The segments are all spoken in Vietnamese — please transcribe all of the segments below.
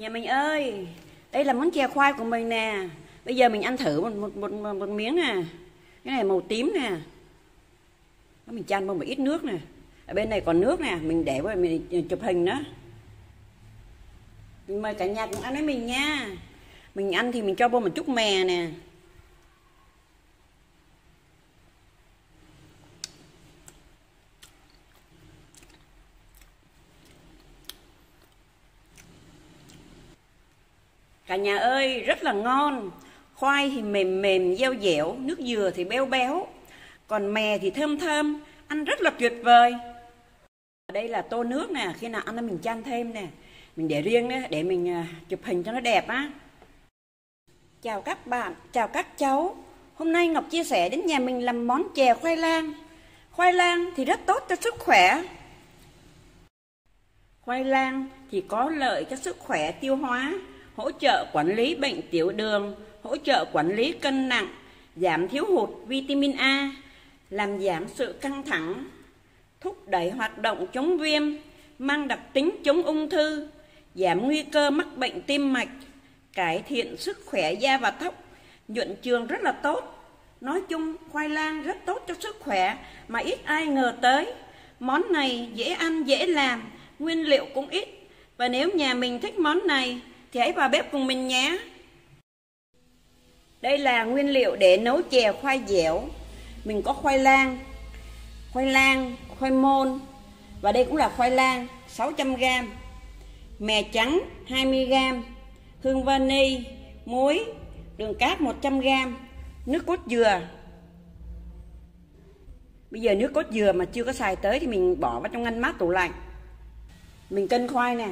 Nhà mình ơi, đây là món chè khoai của mình nè. Bây giờ mình ăn thử một một một, một, một miếng nè. Cái này màu tím nè. Mình chan vào một ít nước nè. Ở bên này còn nước nè, mình để vào mình chụp hình đó. Mình mời cả nhà cùng ăn với mình nha. Mình ăn thì mình cho vô một chút mè nè. Cả nhà ơi, rất là ngon. Khoai thì mềm mềm, dẻo dẻo, nước dừa thì béo béo. Còn mè thì thơm thơm, ăn rất là tuyệt vời. Đây là tô nước nè, khi nào ăn là mình chan thêm nè. Mình để riêng đấy, để mình à, chụp hình cho nó đẹp á. Chào các bạn, chào các cháu. Hôm nay Ngọc chia sẻ đến nhà mình làm món chè khoai lang. Khoai lang thì rất tốt cho sức khỏe. Khoai lang thì có lợi cho sức khỏe tiêu hóa, hỗ trợ quản lý bệnh tiểu đường, hỗ trợ quản lý cân nặng, giảm thiếu hụt vitamin A, làm giảm sự căng thẳng, thúc đẩy hoạt động chống viêm, mang đặc tính chống ung thư, giảm nguy cơ mắc bệnh tim mạch, cải thiện sức khỏe da và tóc, nhuận trường rất là tốt. Nói chung khoai lang rất tốt cho sức khỏe mà ít ai ngờ tới. Món này dễ ăn dễ làm, nguyên liệu cũng ít. Và nếu nhà mình thích món này Chảy vào bếp cùng mình nhé. Đây là nguyên liệu để nấu chè khoai dẻo. Mình có khoai lang, khoai lang, khoai môn và đây cũng là khoai lang 600g, mè trắng 20g, hương vani, muối, đường cát 100g, nước cốt dừa. Bây giờ nước cốt dừa mà chưa có xài tới thì mình bỏ vào trong ngăn mát tủ lạnh. Mình cân khoai nè.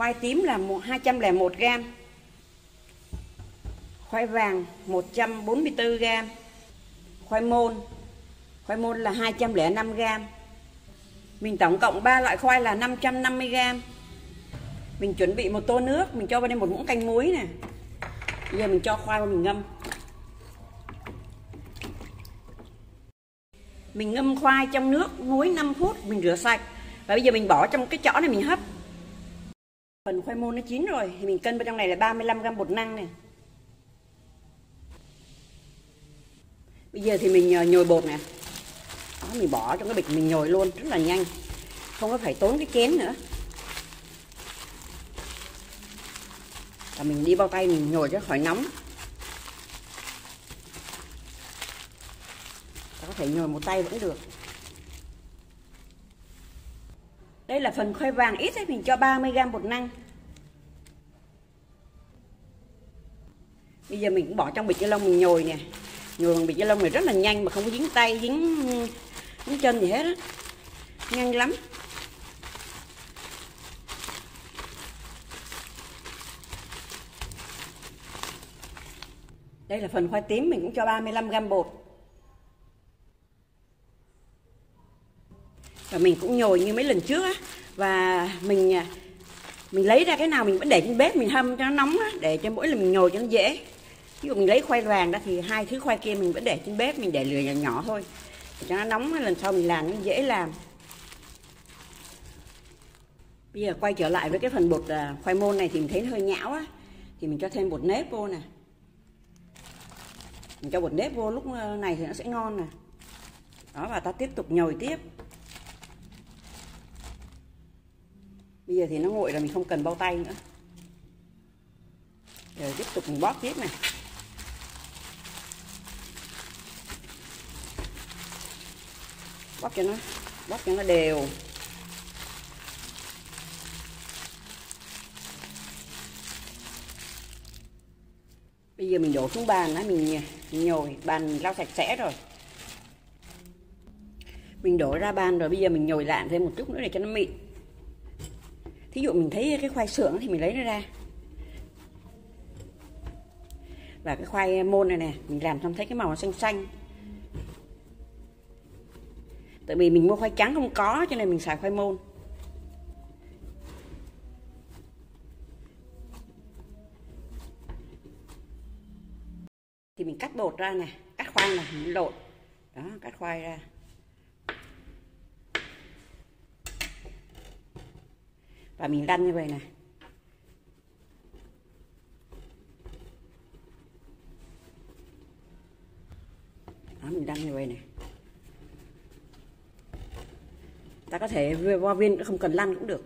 Khoai tím là 201 g. Khoai vàng 144 g. Khoai môn. Khoai môn là 205 g. Mình tổng cộng 3 loại khoai là 550 g. Mình chuẩn bị một tô nước, mình cho vào đây một muỗng canh muối nè. Bây giờ mình cho khoai vào mình ngâm. Mình ngâm khoai trong nước muối 5 phút, mình rửa sạch. Và bây giờ mình bỏ trong cái chõ này mình hấp. Phần khoai môn nó chín rồi thì mình cân vào trong này là 35 gram bột năng này. Bây giờ thì mình ờ, nhồi bột nè. Đó, mình bỏ trong cái bịch mình nhồi luôn rất là nhanh. Không có phải tốn cái chén nữa. Và mình đi bao tay mình nhồi cho khỏi nóng. Có thể nhồi một tay vẫn được. Đây là phần khoai vàng ít ấy, mình cho 30g bột năng. Bây giờ mình cũng bỏ trong bịch ni lông mình nhồi nè. Nhồi bằng bịch ni lông này rất là nhanh mà không có dính tay, dính dính chân gì hết á. Nhanh lắm. Đây là phần khoai tím mình cũng cho 35g bột. và mình cũng nhồi như mấy lần trước á và mình à, mình lấy ra cái nào mình vẫn để trên bếp mình hâm cho nó nóng á để cho mỗi lần mình nhồi cho nó dễ ví dụ mình lấy khoai vàng đó thì hai thứ khoai kia mình vẫn để trên bếp, mình để lửa nhỏ nhỏ thôi. Để cho nó nóng lần sau mình làm nó dễ làm. Bây giờ quay trở lại với cái phần bột à, khoai môn này thì mình thấy nó hơi nhão á. Thì mình cho thêm bột nếp vô nè. Mình cho bột nếp vô, lúc ờ, này thì nó sẽ ngon nè. Đó, và ta tiếp tục nhồi tiếp. Bây giờ thì nó nguội rồi, mình không cần bao tay nữa. Rồi tiếp tục mình bóp tiếp này bóp cho nó bóp cho nó đều. Bây giờ mình đổ xuống bàn á, mình nhồi bàn mình lau sạch sẽ rồi. Mình đổ ra bàn rồi, bây giờ mình nhồi lạn thêm một chút nữa để cho nó mịn. Thí dụ mình thấy cái khoai sưởng thì mình lấy nó ra. Và cái khoai môn này nè, mình làm xong thấy cái màu nó xanh xanh tại vì mình mua khoai trắng không có, cho nên mình xài khoai môn. Thì mình cắt bột ra nè, cắt khoai này mình lộn đó, cắt khoai ra. Và mình lăn như vậy này đó mình đăng như vậy này ta có thể vo viên không cần lăn cũng được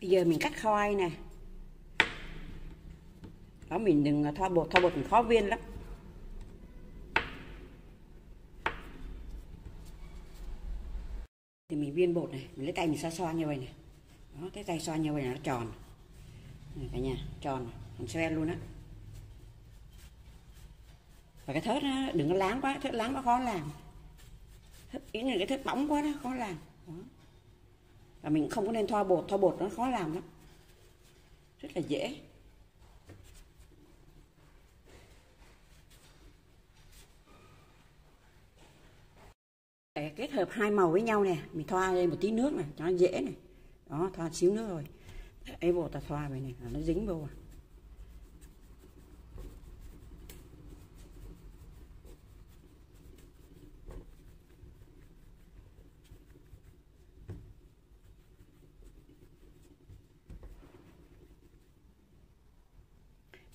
bây giờ mình cắt khoai nè đó mình đừng thoa bột thoa bột mình khó viên lắm thì mình viên bột này mình lấy tay mình xoa xoa như vậy này đó cái tay xoa như vậy là nó tròn này cả nhà tròn mình xoe luôn á và cái thớt đó, đừng có láng quá thớt láng quá khó làm. Thớt ý là cái thớt bóng quá đó khó làm. Đó. và mình không có nên thoa bột thoa bột nó khó làm lắm. Rất là dễ. Để kết hợp hai màu với nhau nè mình thoa lên một tí nước này cho nó dễ này. Đó thoa xíu nước rồi. Ấy bột ta thoa vậy này nó dính vô. à.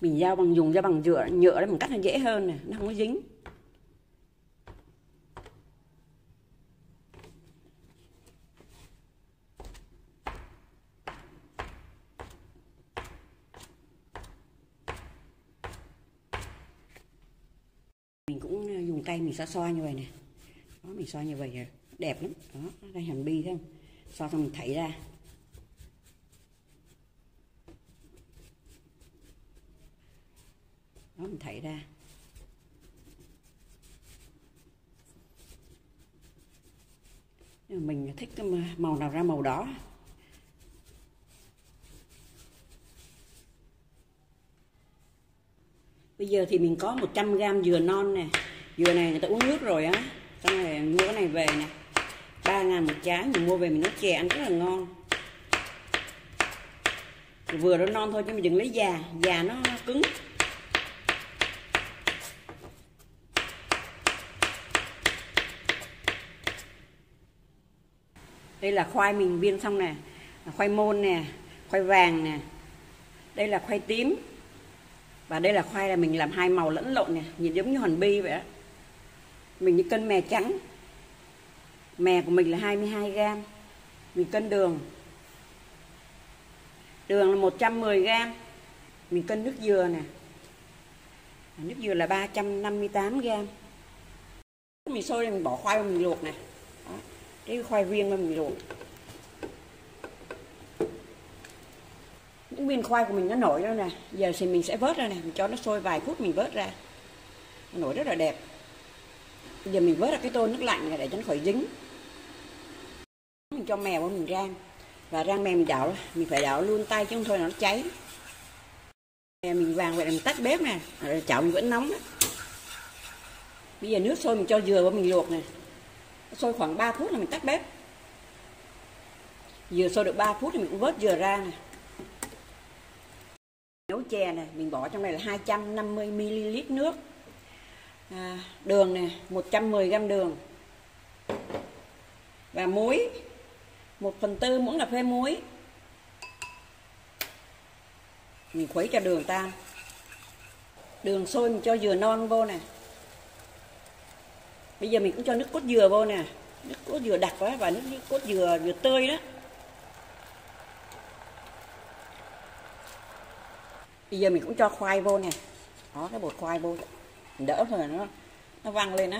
Mình dao bằng, dùng dao bằng nhựa nhựa đấy mình cắt nó dễ hơn nè, nó không có dính. Mình cũng ờ, dùng tay mình xoa xoa như vậy nè. Đó, mình xoa như vậy ờ, đẹp lắm. Đó đây hành bi thấy không xoa xong mình thảy ra. Đó mình thảy ra. Mình thích cái màu nào ra màu đó bây giờ thì mình có 100 gram dừa non nè. Dừa này người ta uống nước rồi á. Xong rồi mua cái này về nè. Ba ngàn một trái mình mua về mình nấu chè ăn rất là ngon. Vừa nó non thôi chứ mình đừng lấy già. Già nó, nó cứng. Đây là khoai mình viên xong nè, khoai môn nè, khoai vàng nè. Đây là khoai tím. Và đây là khoai là mình làm hai màu lẫn lộn nè, nhìn giống như hòn bi vậy đó mình như cân mè trắng. Mè của mình là 22 gram. Mình cân đường. Đường là 110 gram. Mình cân nước dừa nè. Nước dừa là 358 gram. Mình sôi mình bỏ khoai vào mình luộc nè cái khoai viên mà mình luộc. Những viên khoai của mình nó nổi rồi nè. Giờ thì mình sẽ vớt ra nè. Mình cho nó sôi vài phút mình vớt ra. Nó nổi rất là đẹp. Bây giờ mình vớt ra cái tô nước lạnh này để cho nó khỏi dính. Mình cho mèo mình rang. Và rang mèo mình đảo. Mình phải đảo luôn tay chứ không thôi nó cháy. Mình vàng vậy là mình tắt bếp nè. Chảo mình vẫn nóng đó. bây giờ nước sôi mình cho dừa vào mình luộc nè sôi khoảng 3 phút là mình tắt bếp. Dừa sôi được 3 phút thì mình cũng vớt dừa ra nè. Nấu chè này mình bỏ trong này là 250 ml nước. À, đường này 110 g đường. Và muối 1 phần tư muỗng cà phê muối. Mình khuấy cho đường tan. Đường sôi mình cho dừa non vô nè bây giờ mình cũng cho nước cốt dừa vô nè. Nước cốt dừa đặc quá và nước cốt dừa dừa tươi đó. Bây giờ mình cũng cho khoai vô nè. Đó cái bột khoai vô. Đỡ rồi nó nó văng lên á.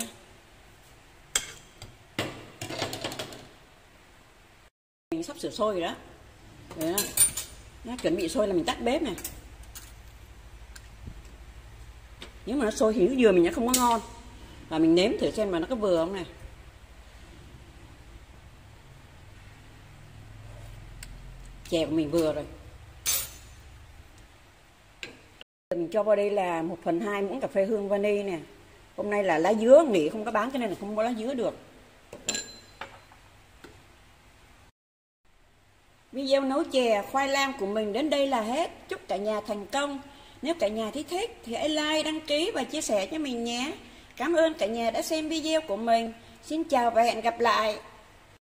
Mình sắp sửa sôi rồi đó. Rồi đó. nó chuẩn bị sôi là mình tắt bếp nè. Nếu mà nó sôi thì nước dừa mình nó không có ngon và mình nếm thử xem mà nó có vừa không này. Chè của mình vừa rồi. Mình cho vào đây là 1 phần 2 muỗng cà phê hương vani nè. Hôm nay là lá dứa, nghỉ không có bán cho nên là không có lá dứa được. Video nấu chè khoai lang của mình đến đây là hết. Chúc cả nhà thành công. Nếu cả nhà thấy thích thì hãy like, đăng ký và chia sẻ cho mình nhé cảm ơn cả nhà đã xem video của mình. Xin chào và hẹn gặp lại.